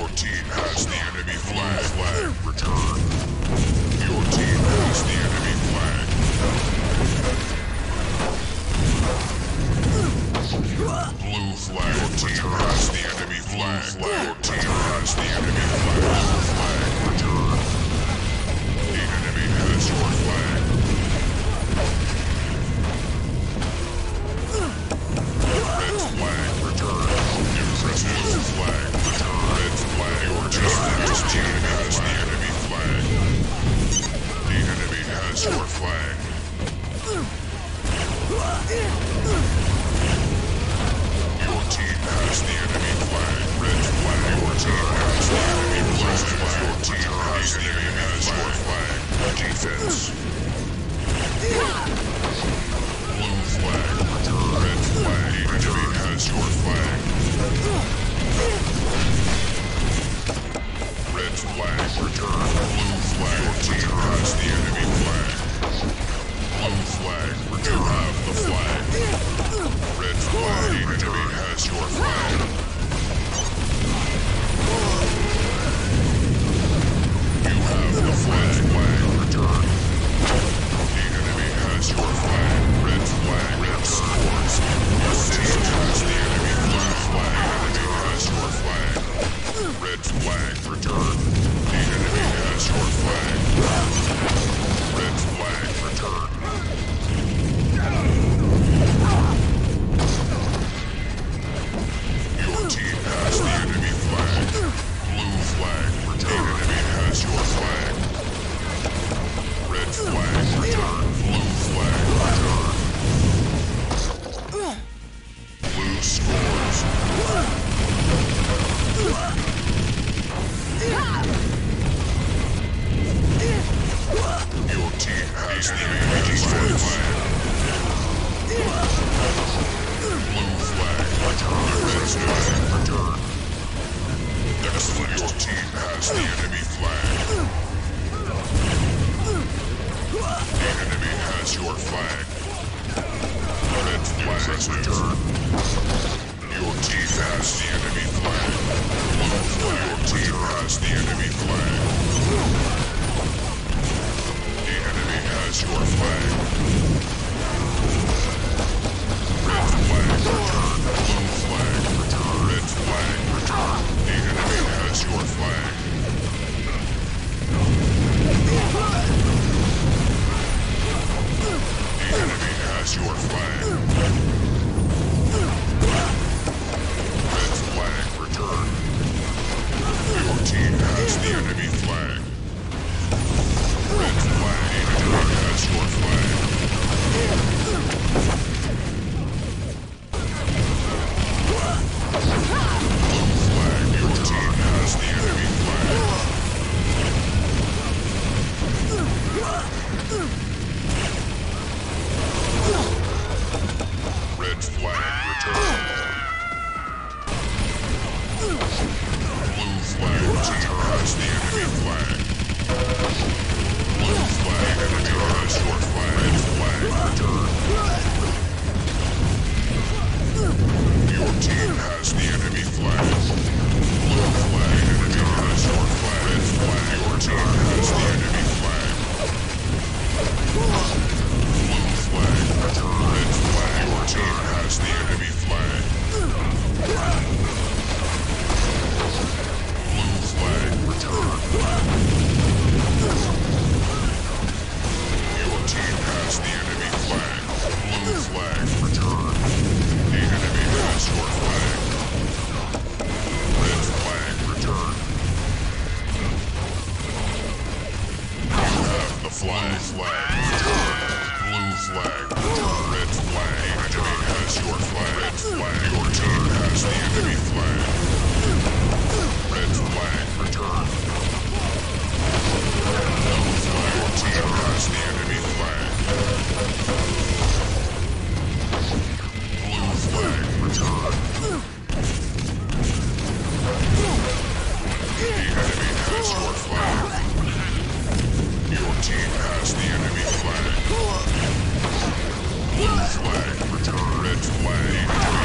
Your team has the enemy flag. Flag return. Your team has the enemy flag. Blue flag. Your team has the enemy flag. Your team has the enemy flag. Score flag. Your team has the enemy flag ready. flag. Let its flag return. That's your flag. Red flag returned. Your team has the enemy flag. team has the enemy flag. flag. Blue flag. Red flag. Enemy has your flag. Red flag. Your team has the enemy flag. team has the enemy flag. Blue flag returned. Red flag